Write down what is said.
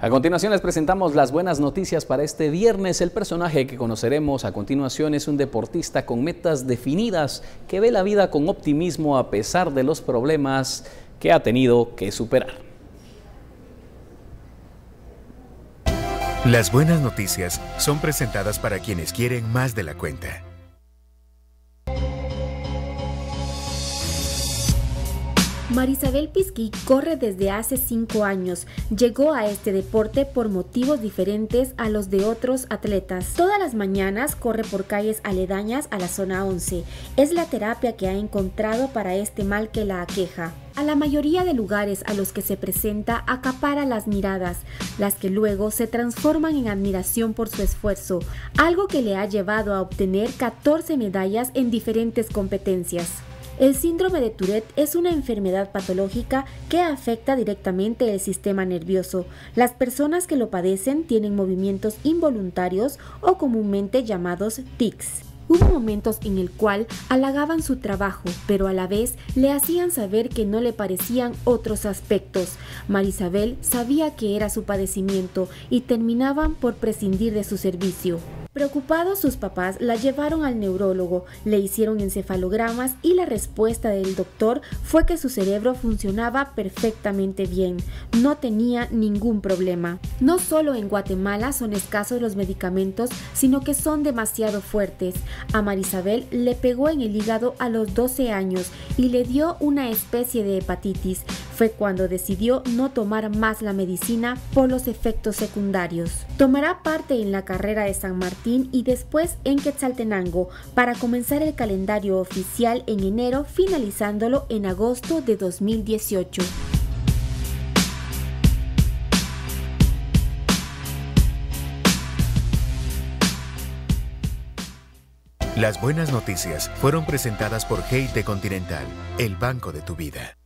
A continuación les presentamos las buenas noticias para este viernes. El personaje que conoceremos a continuación es un deportista con metas definidas que ve la vida con optimismo a pesar de los problemas que ha tenido que superar. Las buenas noticias son presentadas para quienes quieren más de la cuenta. Marisabel Pisqui corre desde hace cinco años. Llegó a este deporte por motivos diferentes a los de otros atletas. Todas las mañanas corre por calles aledañas a la zona 11. Es la terapia que ha encontrado para este mal que la aqueja. A la mayoría de lugares a los que se presenta acapara las miradas, las que luego se transforman en admiración por su esfuerzo, algo que le ha llevado a obtener 14 medallas en diferentes competencias. El síndrome de Tourette es una enfermedad patológica que afecta directamente el sistema nervioso. Las personas que lo padecen tienen movimientos involuntarios o comúnmente llamados tics. Hubo momentos en el cual halagaban su trabajo, pero a la vez le hacían saber que no le parecían otros aspectos. Marisabel sabía que era su padecimiento y terminaban por prescindir de su servicio. Preocupados sus papás la llevaron al neurólogo, le hicieron encefalogramas y la respuesta del doctor fue que su cerebro funcionaba perfectamente bien, no tenía ningún problema. No solo en Guatemala son escasos los medicamentos, sino que son demasiado fuertes. A Marisabel le pegó en el hígado a los 12 años y le dio una especie de hepatitis. Fue cuando decidió no tomar más la medicina por los efectos secundarios. Tomará parte en la carrera de San Martín y después en Quetzaltenango para comenzar el calendario oficial en enero finalizándolo en agosto de 2018. Las buenas noticias fueron presentadas por Hate Continental, el banco de tu vida.